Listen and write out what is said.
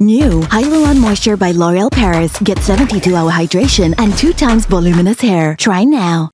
New Hyaluron Moisture by L'Oreal Paris. Get 72 hour hydration and two times voluminous hair. Try now.